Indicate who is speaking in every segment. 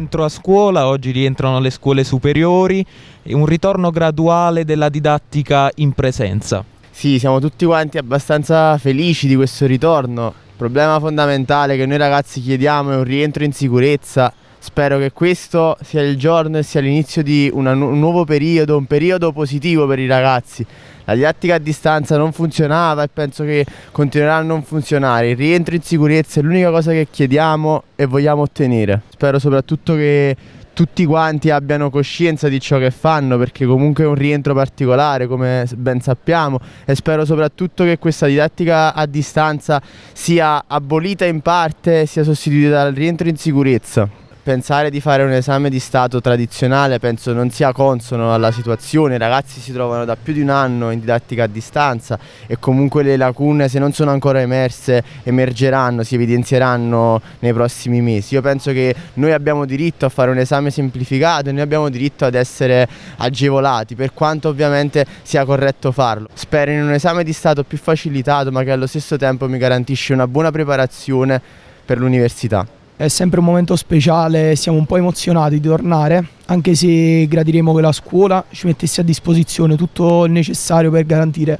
Speaker 1: rientro a scuola, oggi rientrano le scuole superiori un ritorno graduale della didattica in presenza.
Speaker 2: Sì, siamo tutti quanti abbastanza felici di questo ritorno. Il problema fondamentale che noi ragazzi chiediamo è un rientro in sicurezza. Spero che questo sia il giorno e sia l'inizio di una, un nuovo periodo, un periodo positivo per i ragazzi. La didattica a distanza non funzionava e penso che continuerà a non funzionare. Il rientro in sicurezza è l'unica cosa che chiediamo e vogliamo ottenere. Spero soprattutto che tutti quanti abbiano coscienza di ciò che fanno perché comunque è un rientro particolare come ben sappiamo e spero soprattutto che questa didattica a distanza sia abolita in parte e sia sostituita dal rientro in sicurezza pensare di fare un esame di Stato tradizionale penso non sia consono alla situazione, i ragazzi si trovano da più di un anno in didattica a distanza e comunque le lacune se non sono ancora emerse emergeranno, si evidenzieranno nei prossimi mesi. Io penso che noi abbiamo diritto a fare un esame semplificato e noi abbiamo diritto ad essere agevolati per quanto ovviamente sia corretto farlo. Spero in un esame di Stato più facilitato ma che allo stesso tempo mi garantisce una buona preparazione per l'università.
Speaker 3: È sempre un momento speciale, siamo un po' emozionati di tornare, anche se gradiremo che la scuola ci mettesse a disposizione tutto il necessario per garantire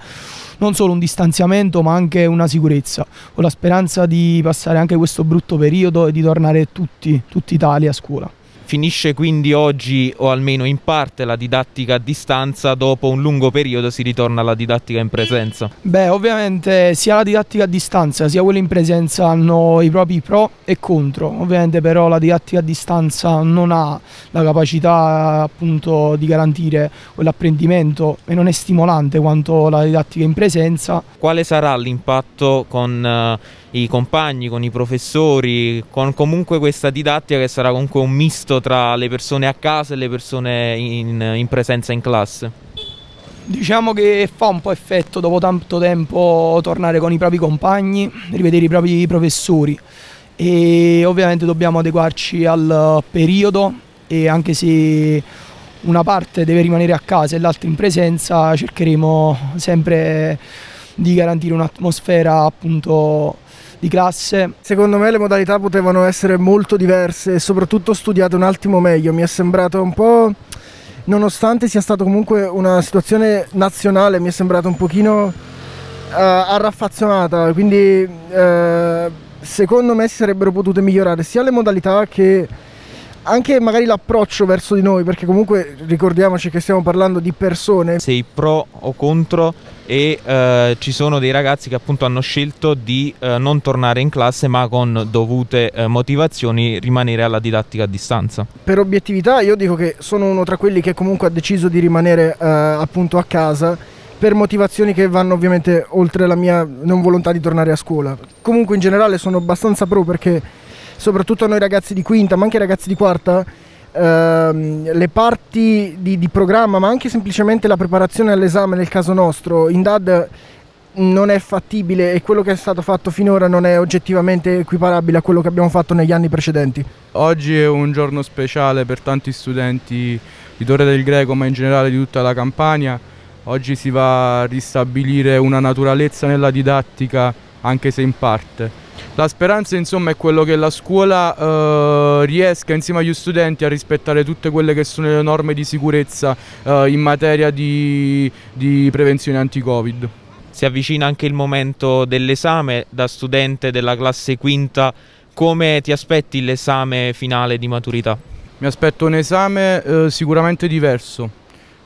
Speaker 3: non solo un distanziamento ma anche una sicurezza. Ho la speranza di passare anche questo brutto periodo e di tornare tutti, tutta Italia a scuola.
Speaker 1: Finisce quindi oggi o almeno in parte la didattica a distanza, dopo un lungo periodo si ritorna alla didattica in presenza?
Speaker 3: Beh, ovviamente sia la didattica a distanza sia quella in presenza hanno i propri pro e contro. Ovviamente però la didattica a distanza non ha la capacità appunto di garantire quell'apprendimento e non è stimolante quanto la didattica in presenza.
Speaker 1: Quale sarà l'impatto con uh, i compagni, con i professori, con comunque questa didattica che sarà comunque un misto tra le persone a casa e le persone in, in presenza in classe.
Speaker 3: Diciamo che fa un po' effetto dopo tanto tempo tornare con i propri compagni, rivedere i propri professori e ovviamente dobbiamo adeguarci al periodo e anche se una parte deve rimanere a casa e l'altra in presenza cercheremo sempre di garantire un'atmosfera appunto di classe.
Speaker 4: Secondo me le modalità potevano essere molto diverse e soprattutto studiate un attimo meglio. Mi è sembrato un po', nonostante sia stata comunque una situazione nazionale, mi è sembrato un pochino uh, arraffazzonata, quindi uh, secondo me si sarebbero potute migliorare sia le modalità che anche magari l'approccio verso di noi, perché comunque ricordiamoci che stiamo parlando di persone.
Speaker 1: Sei pro o contro e eh, ci sono dei ragazzi che appunto hanno scelto di eh, non tornare in classe ma con dovute eh, motivazioni rimanere alla didattica a distanza.
Speaker 4: Per obiettività io dico che sono uno tra quelli che comunque ha deciso di rimanere eh, appunto a casa per motivazioni che vanno ovviamente oltre la mia non volontà di tornare a scuola. Comunque in generale sono abbastanza pro perché soprattutto noi ragazzi di quinta, ma anche i ragazzi di quarta, ehm, le parti di, di, programma, ma anche semplicemente la preparazione all'esame nel caso nostro, in DAD non è fattibile e quello che è stato fatto finora non è oggettivamente equiparabile a quello che abbiamo fatto negli anni precedenti.
Speaker 5: Oggi è un giorno speciale per tanti studenti di Torre del Greco, ma in generale di tutta la Campania. Oggi si va a ristabilire una naturalezza nella didattica, anche se in parte. La speranza insomma è quello che la scuola eh, riesca insieme agli studenti a rispettare tutte quelle che sono le norme di sicurezza eh, in materia di, di prevenzione anti-Covid.
Speaker 1: Si avvicina anche il momento dell'esame da studente della classe quinta, come ti aspetti l'esame finale di maturità?
Speaker 5: Mi aspetto un esame eh, sicuramente diverso,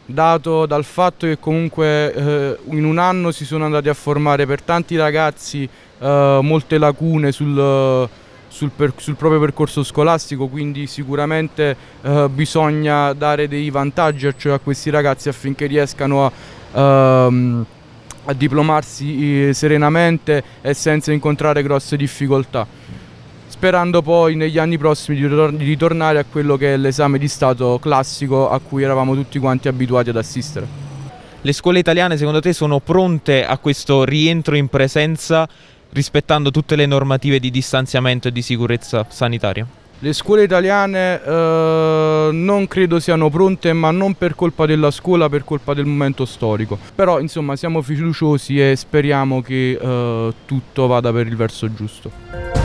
Speaker 5: dato dal fatto che comunque eh, in un anno si sono andati a formare per tanti ragazzi eh, molte lacune sul, sul, per, sul, proprio percorso scolastico, quindi sicuramente eh, bisogna dare dei vantaggi cioè a questi ragazzi affinché riescano a, ehm, a diplomarsi eh, serenamente e senza incontrare grosse difficoltà sperando poi negli anni prossimi di, ritornare a quello che è l'esame di Stato classico a cui eravamo tutti quanti abituati ad assistere.
Speaker 1: Le scuole italiane secondo te sono pronte a questo rientro in presenza rispettando tutte le normative di distanziamento e di sicurezza sanitaria?
Speaker 5: Le scuole italiane eh, non credo siano pronte, ma non per colpa della scuola, per colpa del momento storico. Però insomma siamo fiduciosi e speriamo che eh, tutto vada per il verso giusto.